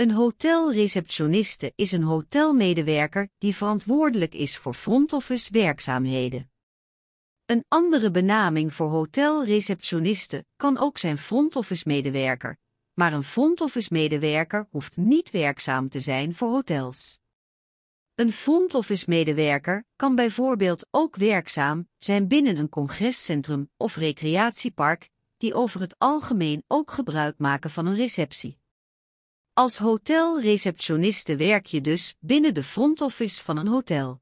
Een hotelreceptioniste is een hotelmedewerker die verantwoordelijk is voor front office werkzaamheden. Een andere benaming voor hotelreceptioniste kan ook zijn front office medewerker, maar een front office medewerker hoeft niet werkzaam te zijn voor hotels. Een front office medewerker kan bijvoorbeeld ook werkzaam zijn binnen een congrescentrum of recreatiepark, die over het algemeen ook gebruik maken van een receptie. Als hotelreceptioniste werk je dus binnen de front office van een hotel.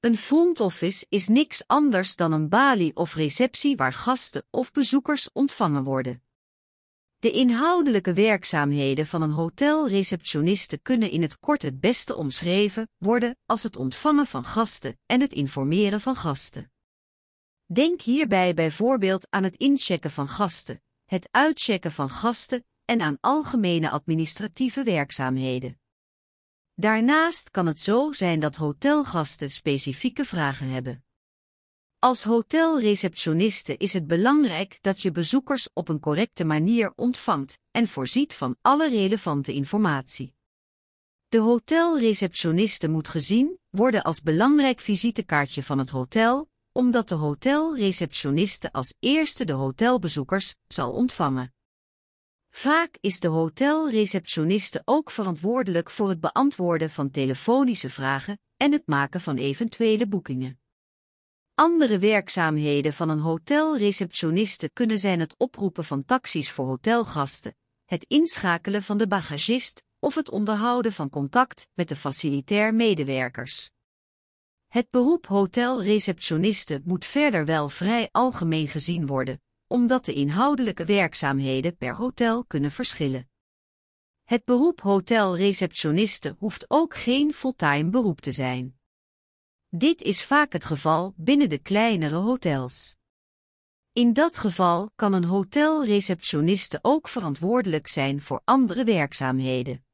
Een front office is niks anders dan een balie of receptie waar gasten of bezoekers ontvangen worden. De inhoudelijke werkzaamheden van een hotelreceptioniste kunnen in het kort het beste omschreven worden als het ontvangen van gasten en het informeren van gasten. Denk hierbij bijvoorbeeld aan het inchecken van gasten, het uitchecken van gasten en aan algemene administratieve werkzaamheden. Daarnaast kan het zo zijn dat hotelgasten specifieke vragen hebben. Als hotelreceptioniste is het belangrijk dat je bezoekers op een correcte manier ontvangt en voorziet van alle relevante informatie. De hotelreceptioniste moet gezien worden als belangrijk visitekaartje van het hotel, omdat de hotelreceptioniste als eerste de hotelbezoekers zal ontvangen. Vaak is de hotelreceptioniste ook verantwoordelijk voor het beantwoorden van telefonische vragen en het maken van eventuele boekingen. Andere werkzaamheden van een hotelreceptioniste kunnen zijn het oproepen van taxis voor hotelgasten, het inschakelen van de bagagist of het onderhouden van contact met de facilitair medewerkers. Het beroep hotelreceptioniste moet verder wel vrij algemeen gezien worden, omdat de inhoudelijke werkzaamheden per hotel kunnen verschillen. Het beroep hotelreceptioniste hoeft ook geen fulltime beroep te zijn. Dit is vaak het geval binnen de kleinere hotels. In dat geval kan een hotelreceptioniste ook verantwoordelijk zijn voor andere werkzaamheden.